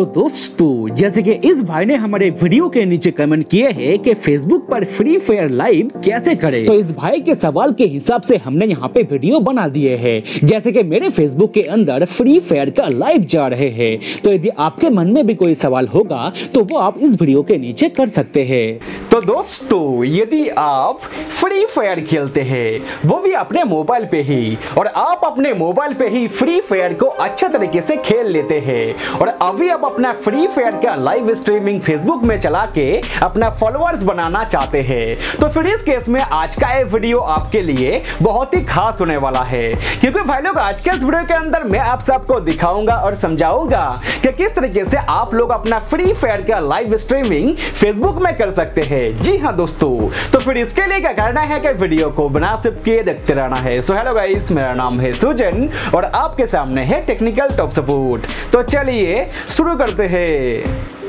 तो दोस्तों, जैसे कि इस भाई ने हमारे वीडियो के नीचे कमेंट किए हैं कि फेसबुक पर फ्री फायर लाइव कैसे करें। तो इस भाई के सवाल के हिसाब से हमने यहाँ पे वीडियो बना दिए हैं। जैसे कि मेरे फेसबुक के अंदर फ्री फायर का लाइव जा रहे हैं। तो यदि आपके मन में भी कोई सवाल होगा तो वो आप इस वीडियो के नीचे कर सकते हैं। तो दोस्तों, यदि आप फ्री फायर खेलते हैं, वो भी अपने मोबाइल पे ही, और आप अपने मोबाइल पे ही फ्री फायर को अच्छा तरीके से खेल लेते हैं, और अभी आप अपना फ्री फायर का लाइव स्ट्रीमिंग फेसबुक में चला के अपना फॉलोअर्स बनाना चाहते हैं? तो फिर इस केस में आज का ये वीडियो आपके लिए बहुत ही खास होने वाला है। क्योंकि भाई लोग, आज के इस वीडियो के अंदर मैं आप सबको दिखाऊँगा और समझाऊँगा कि किस तरीके से आप लोग अपना फ्री फायर का लाइव स्ट्रीमिंग फेसबुक में कर सकते हैं। जी हाँ दोस्तों तो फिर इसके लिए क्या करना है कि वीडियो को बना सबके देखते रहना है। सो हेलो गाइस मेरा नाम है सुजन और आपके सामने है टेक्निकल टॉप सपोर्ट तो चलिए शुरू करते हैं।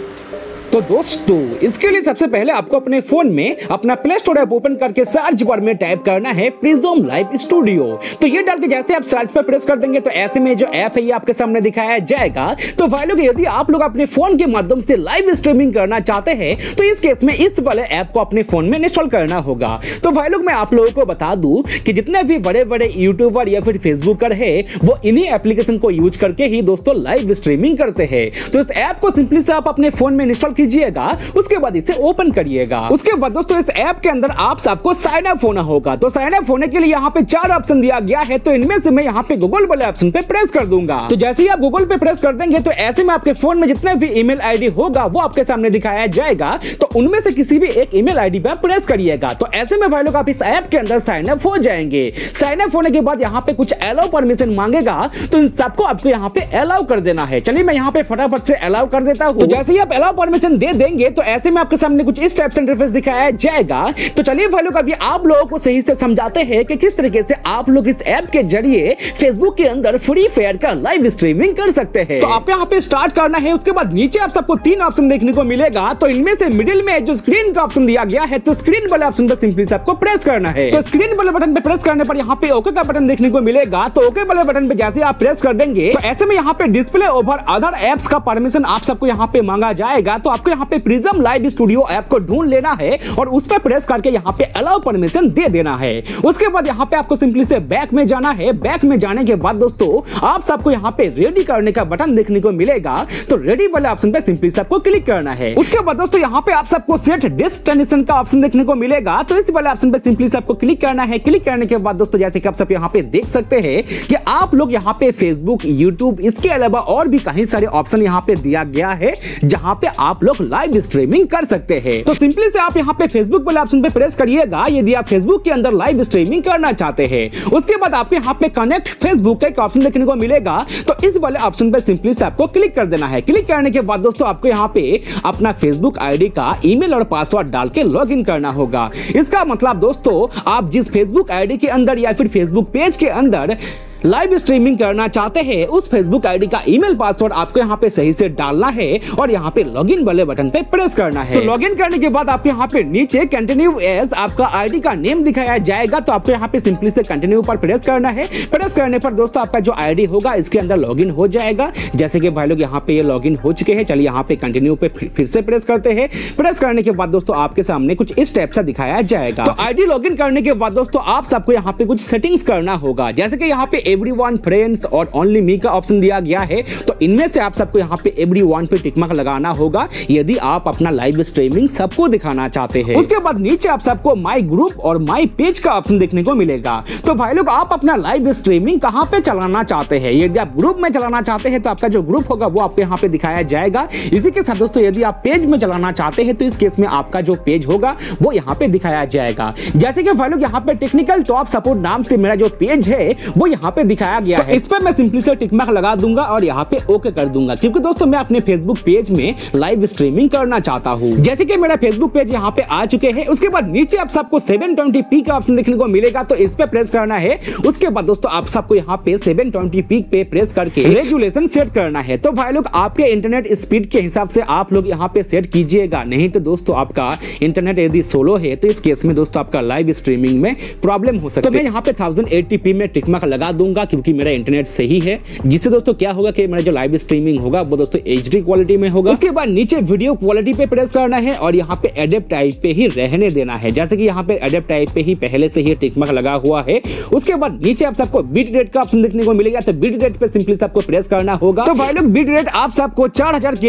तो दोस्तों, इसके लिए सबसे पहले आपको अपने फ़ोन में अपना प्ले स्टोर ऐप ओपन करके सर्च बार में टाइप करना है प्रिज्म लाइव स्टूडियो तो ये डाल के जैसे आप सर्च पर प्रेस कर देंगे तो ऐसे में जो ऐप है ये आपके सामने दिखाया जाएगा। तो भाई लोग यदि आप लोग अपने फ़ोन के माध्यम से लाइव स्ट्रीमिंग करना चाहते हैं तो इस केस में इस वाले ऐप को अपने फ़ोन में इंस्टॉल करना होगा। तो भाई लोग मैं आप लोगों को बता दूँ कि जितने भी बड़े बड़े यूट्यूबर या फिर फेसबुकर है, वो इन्हीं एप्लीकेशन को यूज़ करके ही दोस्तों लाइव स्ट्रीमिंग करते हैं। तो इस ऐप को सिंपली से आप अपने फ़ोन में इंस्टॉल कीजिएगा, उसके बाद इसे ओपन करिएगा। उसके बाद दोस्तों, इस ऐप के अंदर आप सबको साइन अप होना होगा। तो साइन अप होने के लिए यहाँ पे चार ऑप्शन दिया गया है तो इनमें से मैं यहाँ पे गूगल वाले ऑप्शन पे प्रेस कर दूँगा। तो जैसे ही आप गूगल पे प्रेस कर देंगे तो ऐसे में आपके फ़ोन में जितने भी ईमेल आईडी होगा, वो आपके सामने दिखाया जाएगा। तो उनमें से किसी भी एक ईमेल आईडी पे प्रेस करिएगा। तो ऐसे में भाई लोग, आप इस ऐप के अंदर साइन अप हो जाएँगे। साइन अप होने के बाद यहाँ पे कुछ अलाउ परमिशन मांगेगा तो इन सबको आपको यहाँ पे अलाउ कर देना है। चलिए, मैं यहाँ पे फटाफट से अलाउ कर देता हूँ। तो जैसे ही आप अलाउ परमिशन दे देंगे तो ऐसे में आपके सामने कुछ इस टाइप से इंटरफेस दिखाया जाएगा। तो चलिए भाई अभी आप लोगों को सही से समझाते हैं कि किस तरीके से आप लोग इस ऐप के ज़रिए फेसबुक के अंदर फ्री फायर का लाइव स्ट्रीमिंग कर सकते हैं। तो आपको यहाँ पे स्टार्ट करना है, उसके बाद नीचे आप सबको तीन ऑप्शन देखने को मिलेगा। तो इनमें से मिडिल में जो स्क्रीन का ऑप्शन दिया गया है तो स्क्रीन वाले ऑप्शन पर सिंपली से आपको प्रेस करना है। तो स्क्रीन वाले बटन पे प्रेस करने पर यहाँ पे ओके का बटन देखने को मिलेगा। तो ओके वाले बटन पे जैसे आप प्रेस कर देंगे तो ऐसे में यहाँ पे डिस्प्ले ओवर अदर एप्स का परमिशन आप सबको यहाँ पे मांगा जाएगा। तो आपको यहाँ पे प्रिज्म लाइव स्टूडियो ऐप को ढूंढ लेना है और उस पर प्रेस करके यहाँ पे अलाउ परमिशन दे देना है। उसके बाद यहाँ पे आपको सिंपली से बैक में जाना है। बैक में जाने के बाद दोस्तों, आप सबको यहाँ पे रेडी करने का बटन देखने को मिलेगा। तो रेडी वाले ऑप्शन पे सिंपली सबको क्लिक करना है। उसके बाद दोस्तों, यहाँ पे आप सबको सेट डिस्टेंशन का ऑप्शन देखने को मिलेगा। तो इस वाले ऑप्शन पे सिंपली सबको क्लिक करना है। क्लिक करने के बाद दोस्तों, जैसे कि आप सब यहाँ पे देख सकते हैं कि आप लोग यहाँ पे फेसबुक यूट्यूब इसके अलावा और भी कई सारे ऑप्शन यहाँ पे दिया गया है, जहाँ पे आप लोग लाइव स्ट्रीमिंग कर सकते हैं। तो सिंपली से आप यहाँ पे फेसबुक वाले ऑप्शन पे प्रेस करिएगा, यदि आप फेसबुक के अंदर लाइव स्ट्रीमिंग करना चाहते हैं। उसके बाद आपको यहाँ पे कनेक्ट फेसबुक का एक ऑप्शन देखने को मिलेगा। तो इस वाले ऑप्शन पे सिंपली से आपको क्लिक कर देना है। क्लिक करने के बाद दोस्तों आपको यहाँ पे अपना फेसबुक आईडी का ईमेल और पासवर्ड डाल के लॉग इन करना होगा। इसका मतलब दोस्तों, आप जिस फेसबुक आईडी के अंदर या फिर फेसबुक पेज के अंदर लाइव स्ट्रीमिंग करना चाहते हैं उस फेसबुक आईडी का ईमेल पासवर्ड आपको यहाँ पे सही से डालना है और यहाँ पे लॉग इन वाले बटन पे प्रेस करना है। तो लॉगिन करने के बाद आप यहाँ पे नीचे कंटिन्यू एज आपका आईडी का नेम दिखाया जाएगा तो आपको यहाँ पे सिंपली से कंटिन्यू पर प्रेस करना है। प्रेस करने पर दोस्तों आपका जो आईडी होगा इसके अंदर लॉगिन हो जाएगा। जैसे कि भाई लोग यहाँ पे ये लॉगिन हो चुके हैं चलिए यहाँ पे कंटिन्यू पे फिर से प्रेस करते हैं। प्रेस करने के बाद दोस्तों आपके सामने कुछ इस टाइप से दिखाया जाएगा। तो आईडी लॉगिन करने के बाद दोस्तों आप सबको यहाँ पे कुछ सेटिंग्स करना होगा। जैसे कि यहाँ पे एवरीवन फ्रेंड्स और ओनली मी का ऑप्शन दिया गया है। तो इनमें से आप सबको यहाँ पे एवरीवन पे टिक मार्क लगाना होगा, यदि आप अपना लाइव स्ट्रीमिंग सबको दिखाना चाहते हैं। उसके बाद नीचे आप सबको माई ग्रुप और माई पेज का ऑप्शन देखने को मिलेगा। तो भाई लोग, आप अपना लाइव स्ट्रीमिंग कहाँ पे चलाना चाहते हैं? यदि आप ग्रुप में चलाना चाहते हैं तो आपका जो ग्रुप होगा, वो आपको यहाँ पे दिखाया जाएगा। इसी के साथ दोस्तों, यदि आप पेज में चलाना चाहते हैं तो इस केस में आपका जो पेज होगा, वो यहाँ पे दिखाया जाएगा। जैसे कि भाई लोग, यहाँ पे टेक्निकल टॉप सपोर्ट नाम से मेरा जो पेज है, वो यहाँ पे दिखाया गया तो है। इस पर मैं सिंपली से टिक मार्क लगा दूँगा और यहाँ पे ओके कर दूँगा। क्योंकि दोस्तों मैं अपने फेसबुक पेज में लाइव स्ट्रीमिंग करना चाहता हूँ। जैसे की मेरा फेसबुक पेज यहाँ पे आ चुके हैं। उसके बाद नीचे आप सबको 720p का ऑप्शन देखने को मिलेगा तो इस पे प्रेस करना है। उसके बाद दोस्तों आप सबको यहाँ पे 720p पे प्रेस करके रेजुलेशन सेट करना है। तो भाई लोग आपके इंटरनेट स्पीड के हिसाब से आप लोग यहाँ पे सेट कीजिएगा। नहीं तो दोस्तों आपका इंटरनेट यदि सोलो है तो इस केस में दोस्तों आपका लाइव स्ट्रीमिंग में प्रॉब्लम हो सकता है। तो मैं यहाँ पे थाउज़ेंड में टिक मार्क लगा दूँगा। करूँगा क्योंकि मेरा इंटरनेट सही है। जिससे दोस्तों क्या होगा कि मेरा जो लाइव स्ट्रीमिंग होगा वो दोस्तों एच क्वालिटी में होगा। उसके बाद नीचे वीडियो क्वालिटी पे प्रेस करना है और यहाँ पे एडेप टाइप पे ही रहने देना है। जैसे कि यहाँ पे एडेप टाइप पे ही पहले से ही टिकमक लगा हुआ है। उसके बाद नीचे आप सबको बीट रेट का ऑप्शन देखने को मिलेगा तो बीट रेट पे सिंपली सबको प्रेस करना होगा। तो भाई लोग बीट रेट आप सबको चार हज़ार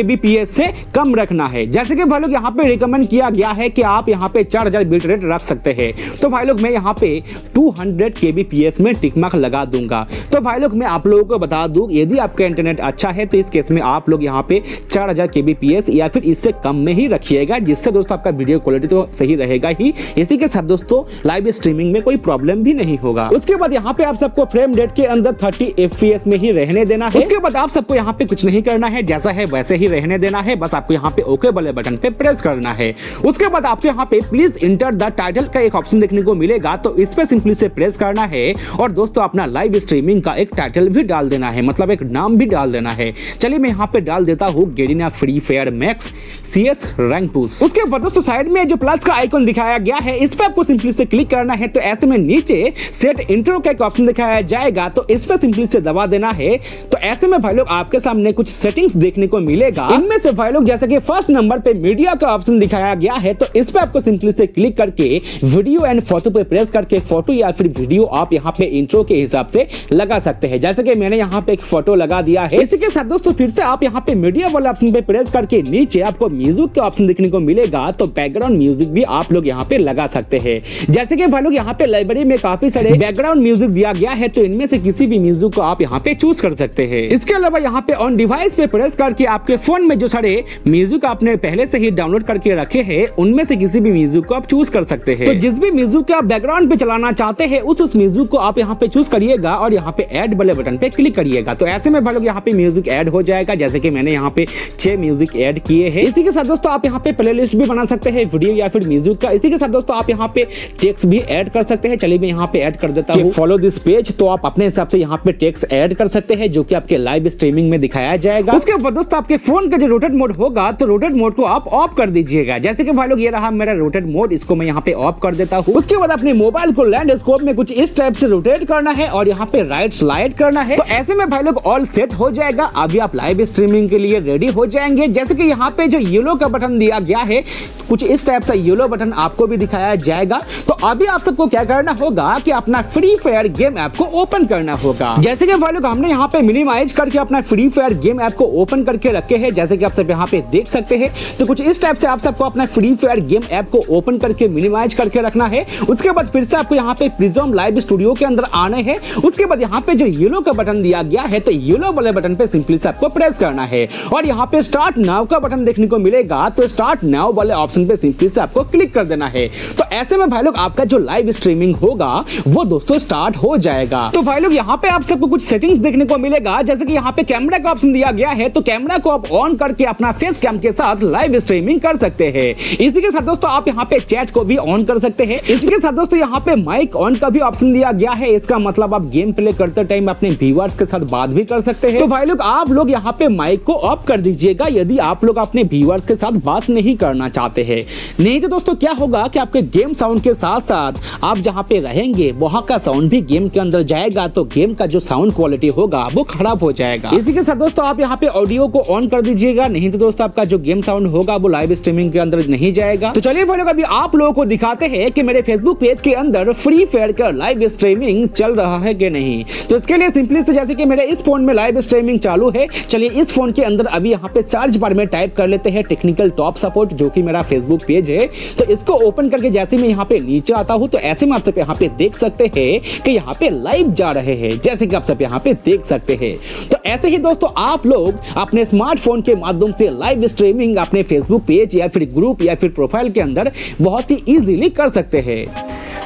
से कम रखना है। जैसे कि भाई लोग यहाँ पे रिकमेंड किया गया है कि आप यहाँ पे चार हज़ार बीट रेट रख सकते हैं। तो भाई लोग मैं यहाँ पे 200 केबीपीएस में टिकमार्क लगा दूँगा। तो भाई लोग, मैं आप लोगों को बता दूँ, यदि आपका इंटरनेट अच्छा है तो इस केस में आप लोग यहाँ पे 4000 हज़ार या फिर इससे कम में ही रखिएगा, जिससे दोस्तों आपका वीडियो क्वालिटी तो सही रहेगा ही। इसी के साथ दोस्तों लाइव स्ट्रीमिंग में कोई प्रॉब्लम भी नहीं होगा। उसके बाद यहाँ पे आप सबको फ्रेम रेट के अंदर थर्टी एफ़ में ही रहने देना है। उसके बाद आप सबको यहाँ पे कुछ नहीं करना है, जैसा है वैसे ही रहने देना है। बस आपको यहाँ पे ओके वाले बटन पे प्रेस करना है। उसके बाद आपको यहाँ पे प्लीज़ इंटर द टाइटल का एक ऑप्शन देखने को मिलेगा तो इस पे सिंपली से प्रेस करना है। और दोस्तों, अपना लाइव स्ट्रीमिंग का एक टाइटल भी डाल देना है मतलब एक नाम भी डाल देना है। चलिए मैं यहाँ पे डाल देता हूँ गेडिना free fire max C S rank push उसके दोस्तों साइड में जो प्लस का आइकन दिखाया गया है, इस पर आपको सिंपली से क्लिक करना है तो ऐसे में नीचे सेट इंट्रो का एक ऑप्शन दिखाया जाएगा तो इस पर सिंपली से दबा देना है। तो ऐसे में भाई लोग, आपके सामने कुछ सेटिंग्स देखने को मिलेगा। इनमें से भाई लोग, जैसे कि फ़र्स्ट नंबर पे मीडिया का ऑप्शन दिखाया गया है तो इस पे आपको सिंपली से क्लिक करके वीडियो एंड फ़ोटो पे प्रेस करके फ़ोटो या फिर वीडियो आप यहाँ पे इंट्रो के हिसाब से लगा सकते हैं। जैसे कि मैंने यहाँ पे एक फ़ोटो लगा दिया है। इसी के साथ दोस्तों, फिर से आप यहाँ पे मीडिया वाले ऑप्शन पे प्रेस करके नीचे आपको म्यूज़िक का ऑप्शन देखने को मिलेगा तो बैकग्राउंड म्यूज़िक भी आप लोग यहाँ पे लगा सकते हैं। जैसे कि भाई लोग यहाँ पे लाइब्रेरी में काफ़ी सारे बैकग्राउंड म्यूज़िक दिया गया है तो इनमें से किसी भी म्यूज़िक को आप यहाँ पे चूज़ कर सकते हैं। इसके अलावा यहाँ पे ऑन डिवाइस पे प्रेस करके आपके फ़ोन में जो सारे म्यूज़िक आपने पहले से ही डाउनलोड करके रखे है, उनमें से किसी भी म्यूज़िक को आप चूज़ कर सकते हैं। तो जिस भी म्यूज़िक को आप बैकग्राउंड पे चलाना चाहते हैं, उस उस म्यूज़िक को आप यहाँ पे चूज़ करिएगा। और यहाँ पे ऐड वाले बटन पे क्लिक करिएगा। तो ऐसे में भाई लोग यहाँ पे म्यूज़िक ऐड हो जाएगा जैसे कि मैंने यहाँ पे छह म्यूज़िक ऐड किए हैं। इसी के साथ दोस्तों आप यहाँ पे प्ले भी बना सकते हैं वीडियो या फिर म्यूज़िक का। इसी के साथ दोस्तों आप यहाँ पे टेक्स भी ऐड कर सकते हैं। चलिए मैं यहाँ पे ऐड कर देता हूँ। फॉलो दिस पेज तो आप अपने हिसाब से यहाँ पे टेक्स ऐड कर सकते हैं जो कि आपके लाइव स्ट्रीमिंग में दिखाया जाएगा। उसके बाद दोस्तों आपके फ़ोन का जो रोटेट मोड होगा तो रोटेट मोड को आप ऑफ़ कर दीजिएगा। जैसे कि भाई लोग ये रहा मेरा रोटेट मोड इसको मैं यहाँ पे ऑफ़ कर देता हूँ। उसके बाद अपने मोबाइल को लैंड स्कोप में कुछ इस टाइप से रोटेट करना है और यहाँ पे राइट स्लाइड करना है। तो ऐसे में भाई लोग ऑल सेट हो जाएगा। अभी आप लाइव स्ट्रीमिंग के लिए रेडी हो जाएँगे। जैसे कि यहाँ पे जो येलो का बटन दिया गया है, कुछ इस टाइप से येलो बटन आपको भी दिखाया जाएगा। तो अभी आप सबको क्या करना होगा कि अपना फ्री फायर गेम ऐप को ओपन करना होगा। जैसे कि भाई लोग, हमने यहाँ पे मिनिमाइज करके अपना फ्री फायर गेम ऐप को ओपन करके रखे हैं। जैसे कि आप सब यहाँ पे देख सकते हैं। तो कुछ इस टाइप से आप सबको अपना फ्री फायर गेम ऐप को ओपन करके मिनिमाइज करके रखना है। उसके बाद फिर से आपको यहाँ पे प्रिज्म लाइव स्टूडियो के अंदर आने हैं। उसके बाद यहाँ पे जो येलो का बटन दिया गया है तो येलो वाले बटन पे सिंपली से आपको प्रेस करना है। और यहाँ पे स्टार्ट नाउ का बटन देखने को मिलेगा तो स्टार्ट नाउ वाले ऑप्शन पे सिंपली से आपको क्लिक कर देना है। तो ऐसे में भाई लोग, आपका जो लाइव स्ट्रीमिंग होगा, वो दोस्तों स्टार्ट हो जाएगा। तो भाई लोग, यहाँ पे आप सबको कुछ सेटिंग्स देखने को मिलेगा, जैसे कि यहाँ पे कैमरा का ऑप्शन दिया गया है तो कैमरा को आप ऑन करके अपना फेस कैम के साथ लाइव स्ट्रीमिंग कर सकते हैं। इसी के साथ दोस्तों, आप यहाँ पे चैट को भी ऑन कर सकते हैं। इसी के साथ दोस्तों, यहाँ पे माइक ऑन का भी ऑप्शन दिया गया है, इसका मतलब आप गेम प्ले करते टाइम अपने व्यूअर्स के साथ बात भी कर सकते हैं। तो भाई लोग, आप लोग यहाँ पे माइक को ऑफ़ कर दीजिएगा, यदि आप लोग अपने व्यूअर्स के साथ बात नहीं करना चाहते हैं। नहीं तो दोस्तों, क्या होगा कि आपके गेम साउंड के साथ साथ आप जहाँ पे रहेंगे, वहाँ का साउंड भी गेम के अंदर जाएगा तो गेम का जो साउंड क्वालिटी होगा, वो खराब हो जाएगा। इसी के साथ दोस्तों, आप यहाँ पे ऑडियो को ऑन कर दीजिएगा, नहीं तो दोस्तों, आपका जो गेम साउंड होगा, वो लाइव स्ट्रीमिंग के अंदर नहीं जाएगा। तो चलिए फिर अभी आप लोगों को दिखाते हैं कि मेरे फेसबुक पेज के अंदर फ्री फायर का लाइव स्ट्रीमिंग चल रहा है कि नहीं। तो इसके लिए सिंपली से जैसे कि मेरे इस फ़ोन में लाइव स्ट्रीमिंग चालू है, चलिए इस फ़ोन के अंदर अभी यहाँ पे सर्च बार में टाइप कर लेते हैं टेक्निकल टॉप सपोर्ट जो कि मेरा फेसबुक पेज है। तो इसको ओपन करके जैसे मैं यहाँ पे नीचे आता हूँ तो ऐसे में आप सब यहाँ पे देख सकते हैं कि यहाँ पे लाइव जा रहे हैं, जैसे कि आप सब यहाँ पे देख सकते हैं। तो ऐसे ही दोस्तों, आप लोग अपने स्मार्टफ़ोन के माध्यम से लाइव स्ट्रीमिंग अपने फेसबुक पेज या फिर ग्रुप या फिर प्रोफ़ाइल के अंदर बहुत ही इजीली कर सकते हैं।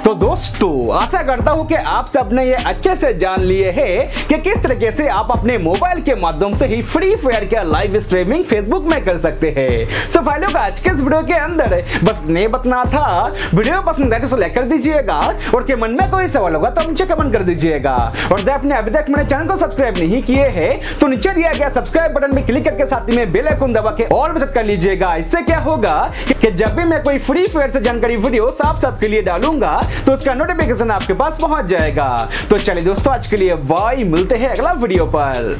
तो दोस्तों, आशा करता हूँ कि आप सबने ये अच्छे से जान लिए हैं कि किस तरीके से आप अपने मोबाइल के माध्यम से ही फ्री फायर का लाइव स्ट्रीमिंग फेसबुक में कर सकते हैं। सो भाई लोग आज के इस वीडियो के अंदर बस नहीं बतना था। वीडियो पसंद है तो लाइक कर दीजिएगा और के मन में कोई सवाल होगा तो नीचे कमेंट कर दीजिएगा। और आपने अभी तक मेरे चैनल को सब्सक्राइब नहीं किए हैं तो नीचे दिया गया सब्सक्राइब बटन में क्लिक करके साथ ही में बेल आइकन दबा के ऑल पर कर लीजिएगा। इससे क्या होगा कि जब भी मैं कोई फ्री फायर से जानकारी वीडियो साफ़ सबके लिए डालूँगा तो उसका नोटिफिकेशन आपके पास पहुँच जाएगा। तो चलिए दोस्तों, आज के लिए बाय मिलते हैं अगला वीडियो पर।